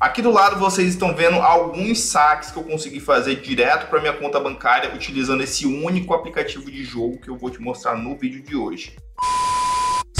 Aqui do lado vocês estão vendo alguns saques que eu consegui fazer direto para minha conta bancária utilizando esse único aplicativo de jogo que eu vou te mostrar no vídeo de hoje.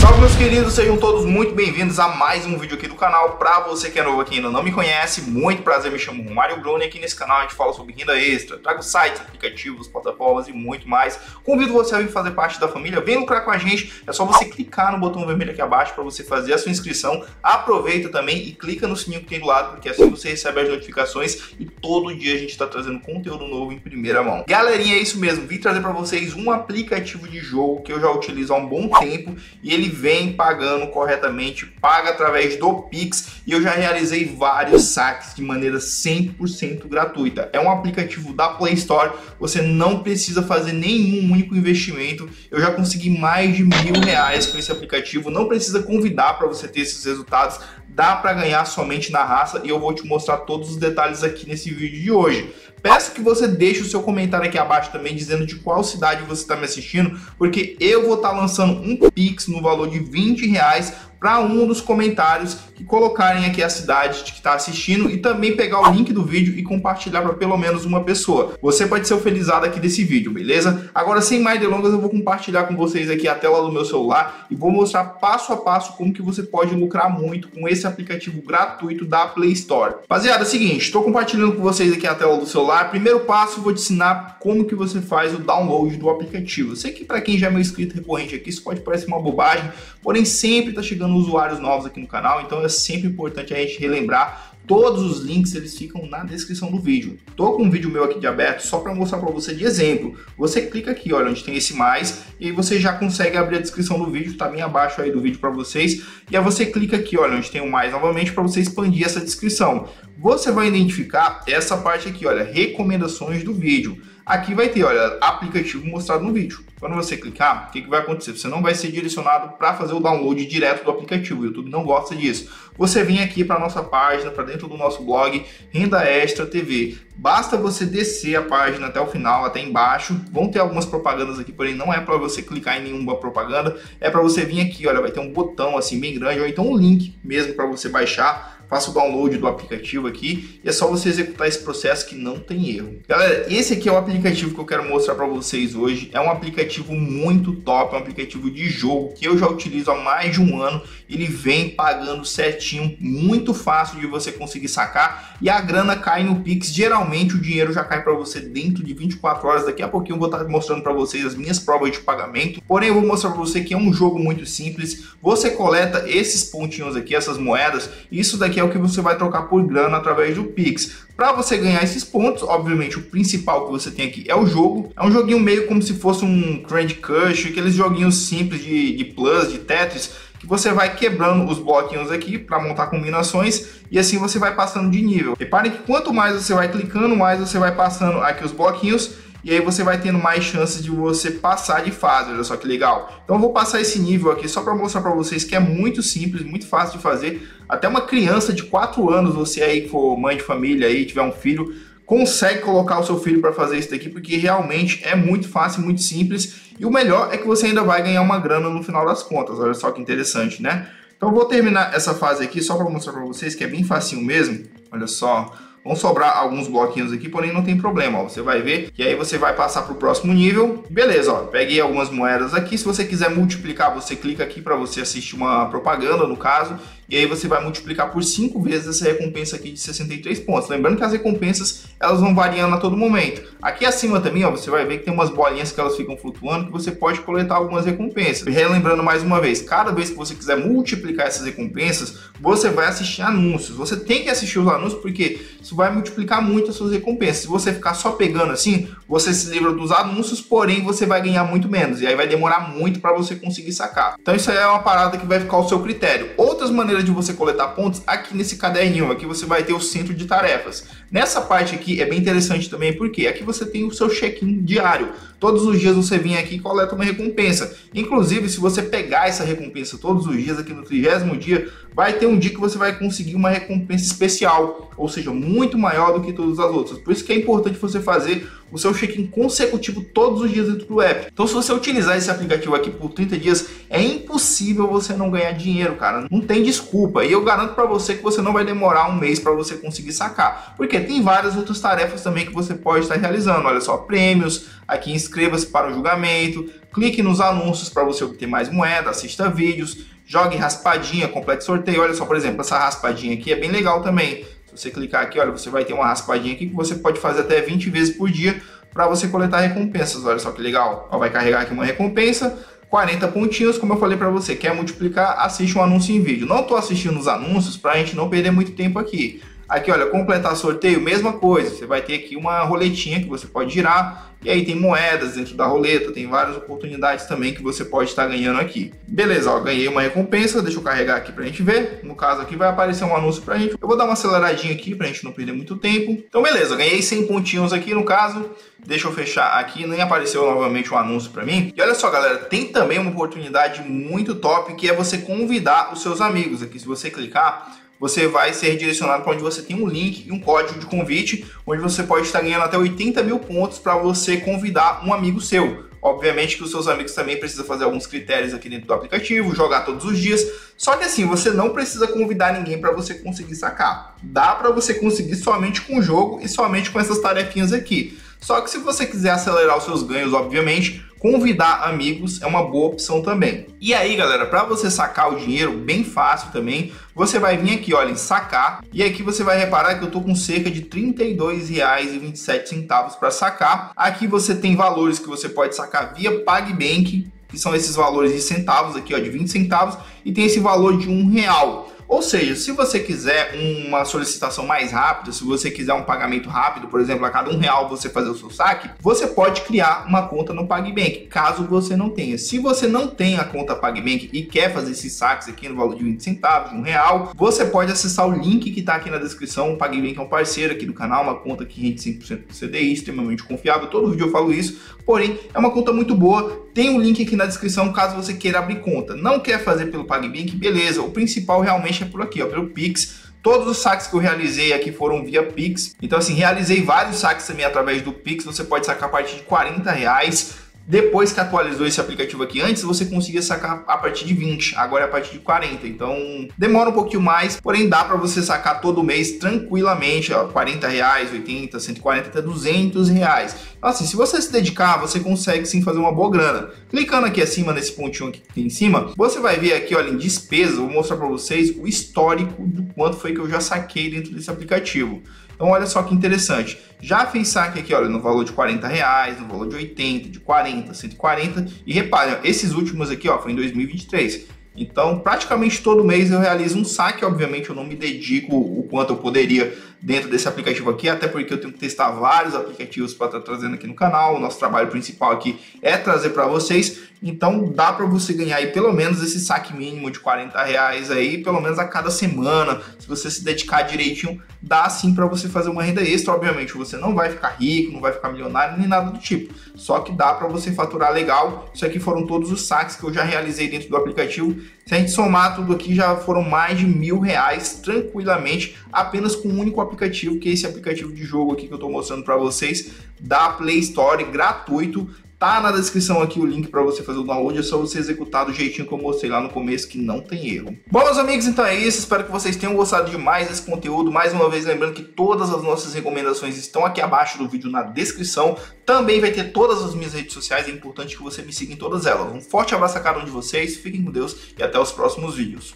Salve meus queridos, sejam todos muito bem-vindos a mais um vídeo aqui do canal. Para você que é novo aqui e ainda não me conhece, muito prazer, me chamo Mário Bruno e aqui nesse canal a gente fala sobre renda extra, trago sites, aplicativos, plataformas e muito mais. Convido você a vir fazer parte da família, vem lucrar com a gente, é só você clicar no botão vermelho aqui abaixo para você fazer a sua inscrição. Aproveita também e clica no sininho que tem do lado, porque assim você recebe as notificações e todo dia a gente está trazendo conteúdo novo em primeira mão. Galerinha, é isso mesmo, vim trazer para vocês um aplicativo de jogo que eu já utilizo há um bom tempo e ele vem pagando corretamente, paga através do Pix e eu já realizei vários saques de maneira 100% gratuita. É um aplicativo da Play Store, você não precisa fazer nenhum único investimento. Eu já consegui mais de mil reais com esse aplicativo, não precisa convidar para você ter esses resultados, dá para ganhar somente na raça e eu vou te mostrar todos os detalhes aqui nesse vídeo de hoje. Peço que você deixe o seu comentário aqui abaixo também dizendo de qual cidade você está me assistindo, porque eu vou estar tá lançando um Pix no valor de 20 reais para um dos comentários que colocarem aqui a cidade de que está assistindo e também pegar o link do vídeo e compartilhar para pelo menos uma pessoa. Você pode ser o felizado aqui desse vídeo, beleza? Agora, sem mais delongas, eu vou compartilhar com vocês aqui a tela do meu celular e vou mostrar passo a passo como que você pode lucrar muito com esse aplicativo gratuito da Play Store. Rapaziada, é o seguinte, estou compartilhando com vocês aqui a tela do celular. Primeiro passo, vou te ensinar como que você faz o download do aplicativo. Sei que para quem já é meu inscrito recorrente aqui, isso pode parecer uma bobagem, porém sempre está chegando usuários novos aqui no canal, então é sempre importante a gente relembrar. Todos os links eles ficam na descrição do vídeo. Tô com um vídeo meu aqui de aberto só para mostrar para você de exemplo. Você clica aqui, olha, onde tem esse mais, e aí você já consegue abrir a descrição do vídeo, tá bem abaixo aí do vídeo para vocês. E aí você clica aqui, olha, onde tem o mais novamente para você expandir essa descrição. Você vai identificar essa parte aqui, olha, recomendações do vídeo. Aqui vai ter, olha, aplicativo mostrado no vídeo. Quando você clicar, o que, que vai acontecer? Você não vai ser direcionado para fazer o download direto do aplicativo. O YouTube não gosta disso. Você vem aqui para nossa página, para dentro do nosso blog, Renda Extra TV. Basta você descer a página até o final, até embaixo. Vão ter algumas propagandas aqui, porém não é para você clicar em nenhuma propaganda. É para você vir aqui, olha, vai ter um botão assim bem grande, ou então um link mesmo para você baixar faça o download do aplicativo aqui e é só você executar esse processo que não tem erro. Galera, esse aqui é o aplicativo que eu quero mostrar para vocês hoje. É um aplicativo muito top, é um aplicativo de jogo que eu já utilizo há mais de um ano. Ele vem pagando certinho, muito fácil de você conseguir sacar e a grana cai no Pix. Geralmente o dinheiro já cai para você dentro de 24 horas. Daqui a pouquinho eu vou estar mostrando para vocês as minhas provas de pagamento. Porém, eu vou mostrar para você que é um jogo muito simples. Você coleta esses pontinhos aqui, essas moedas, isso daqui é o que você vai trocar por grana através do Pix. Para você ganhar esses pontos, obviamente o principal que você tem aqui é o jogo. É um joguinho meio como se fosse um Candy Crush, aqueles joguinhos simples de, de Plus, de Tetris, que você vai quebrando os bloquinhos aqui para montar combinações e assim você vai passando de nível. Reparem que quanto mais você vai clicando, mais você vai passando aqui os bloquinhos e aí você vai tendo mais chances de você passar de fase, olha só que legal. Então eu vou passar esse nível aqui só para mostrar para vocês que é muito simples, muito fácil de fazer. Até uma criança de 4 anos, você aí que for mãe de família aí, tiver um filho, consegue colocar o seu filho para fazer isso daqui, porque realmente é muito fácil, muito simples. E o melhor é que você ainda vai ganhar uma grana no final das contas. Olha só que interessante, né? Então eu vou terminar essa fase aqui só para mostrar para vocês que é bem facinho mesmo. Olha só, Vão sobrar alguns bloquinhos aqui, porém não tem problema, ó. Você vai ver que aí você vai passar para o próximo nível. Beleza, ó. Peguei algumas moedas aqui. Se você quiser multiplicar, você clica aqui para você assistir uma propaganda, no caso. E aí você vai multiplicar por 5 vezes essa recompensa aqui de 63 pontos. Lembrando que as recompensas, elas vão variando a todo momento. Aqui acima também, ó, você vai ver que tem umas bolinhas que elas ficam flutuando, que você pode coletar algumas recompensas. Relembrando mais uma vez, cada vez que você quiser multiplicar essas recompensas, você vai assistir anúncios. Você tem que assistir os anúncios porque isso vai multiplicar muito as suas recompensas. Se você ficar só pegando assim, você se livra dos anúncios, porém você vai ganhar muito menos. E aí vai demorar muito para você conseguir sacar. Então isso aí é uma parada que vai ficar ao seu critério. Outras maneiras maneira de você coletar pontos aqui nesse caderninho. Aqui você vai ter o centro de tarefas. Nessa parte aqui é bem interessante também porque aqui você tem o seu check-in diário. Todos os dias você vem aqui e coleta uma recompensa. Inclusive, se você pegar essa recompensa todos os dias aqui no trigésimo dia, vai ter um dia que você vai conseguir uma recompensa especial, ou seja, muito maior do que todas as outras. Por isso que é importante você fazer o seu check-in consecutivo todos os dias dentro do app. Então, se você utilizar esse aplicativo aqui por 30 dias, é impossível você não ganhar dinheiro, cara. Não tem desculpa. E eu garanto para você que você não vai demorar um mês para você conseguir sacar, porque tem várias outras tarefas também que você pode estar realizando. Olha só, prêmios, aqui inscreva-se para o julgamento, clique nos anúncios para você obter mais moeda, assista vídeos, jogue raspadinha, complete sorteio. Olha só, por exemplo, essa raspadinha aqui é bem legal também. Se você clicar aqui, olha, você vai ter uma raspadinha aqui que você pode fazer até 20 vezes por dia para você coletar recompensas. Olha só que legal. Ó, vai carregar aqui uma recompensa, 40 pontinhos, como eu falei para você. Quer multiplicar? Assiste um anúncio em vídeo. Não estou assistindo os anúncios para a gente não perder muito tempo aqui. Aqui, olha, completar sorteio, mesma coisa. Você vai ter aqui uma roletinha que você pode girar e aí tem moedas dentro da roleta, tem várias oportunidades também que você pode estar ganhando aqui. Beleza, ó, ganhei uma recompensa, deixa eu carregar aqui pra gente ver. No caso aqui vai aparecer um anúncio pra gente. Eu vou dar uma aceleradinha aqui pra gente não perder muito tempo. Então beleza, ganhei 100 pontinhos aqui no caso. Deixa eu fechar aqui, nem apareceu novamente o um anúncio para mim. E olha só, galera, tem também uma oportunidade muito top que é você convidar os seus amigos. Aqui, se você clicar, você vai ser direcionado para onde você tem um link e um código de convite, onde você pode estar ganhando até 80 mil pontos para você convidar um amigo seu. Obviamente que os seus amigos também precisam fazer alguns critérios aqui dentro do aplicativo, jogar todos os dias. Só que assim, você não precisa convidar ninguém para você conseguir sacar. Dá para você conseguir somente com o jogo e somente com essas tarefinhas aqui. Só que se você quiser acelerar os seus ganhos, obviamente, convidar amigos é uma boa opção também. E aí, galera, para você sacar o dinheiro bem fácil também, você vai vir aqui, olha, em sacar, e aqui você vai reparar que eu tô com cerca de R$ 32,27 para sacar. Aqui você tem valores que você pode sacar via PagBank, que são esses valores de centavos aqui, ó, de 20 centavos, e tem esse valor de um real. Ou seja, se você quiser uma solicitação mais rápida, se você quiser um pagamento rápido, por exemplo, a cada um real você fazer o seu saque, você pode criar uma conta no PagBank, caso você não tenha. Se você não tem a conta PagBank e quer fazer esses saques aqui no valor de 20 centavos, de um real, você pode acessar o link que está aqui na descrição. O PagBank é um parceiro aqui do canal, uma conta que rende 100% do CDI, extremamente confiável. Todo vídeo eu falo isso, porém é uma conta muito boa. Tem um link aqui na descrição caso você queira abrir conta. Não quer fazer pelo PagBank? Beleza. O principal realmente é por aqui, ó, pelo Pix. Todos os saques que eu realizei aqui foram via Pix. Então, assim, realizei vários saques também através do Pix. Você pode sacar a partir de 40 reais. Depois que atualizou esse aplicativo aqui, antes você conseguia sacar a partir de 20, agora é a partir de 40. Então demora um pouquinho mais, porém dá para você sacar todo mês tranquilamente, ó, 40 reais, 80, 140 até 200 reais. Então, assim, se você se dedicar, você consegue sim fazer uma boa grana. Clicando aqui acima nesse pontinho aqui que tem em cima, você vai ver aqui, olha, em despesa, vou mostrar para vocês o histórico do quanto foi que eu já saquei dentro desse aplicativo. Então olha só que interessante. Já fiz saque aqui, olha, no valor de 40 reais, no valor de 80, de 40, 140. E reparem, esses últimos aqui, ó, foi em 2023. Então, praticamente todo mês eu realizo um saque. Obviamente, eu não me dedico o quanto eu poderia dentro desse aplicativo aqui, até porque eu tenho que testar vários aplicativos para estar tá trazendo aqui no canal. O nosso trabalho principal aqui é trazer para vocês. Então, dá para você ganhar aí pelo menos esse saque mínimo de 40 reais aí, pelo menos a cada semana. Se você se dedicar direitinho, dá sim para você fazer uma renda extra. Obviamente, você não vai ficar rico, não vai ficar milionário, nem nada do tipo. Só que dá para você faturar legal. Isso aqui foram todos os saques que eu já realizei dentro do aplicativo. Se a gente somar tudo aqui, já foram mais de mil reais tranquilamente, apenas com um único aplicativo, que é esse aplicativo de jogo aqui que eu estou mostrando para vocês, da Play Store, gratuito. Tá na descrição aqui o link para você fazer o download, é só você executar do jeitinho que eu mostrei lá no começo, que não tem erro. Bom, meus amigos, então é isso. Espero que vocês tenham gostado demais desse conteúdo. Mais uma vez, lembrando que todas as nossas recomendações estão aqui abaixo do vídeo na descrição. Também vai ter todas as minhas redes sociais, é importante que você me siga em todas elas. Um forte abraço a cada um de vocês, fiquem com Deus e até os próximos vídeos.